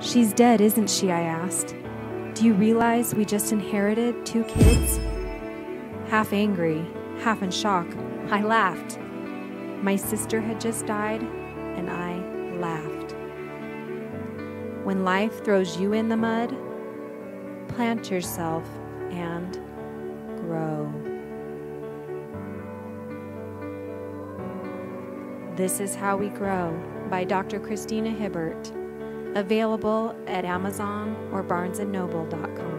She's dead, isn't she? I asked. Do you realize we just inherited two kids? Half angry, half in shock, I laughed. My sister had just died, and I laughed. When life throws you in the mud, plant yourself and grow. This is How We Grow by Dr. Christina Hibbert available at Amazon or barnesandnoble.com.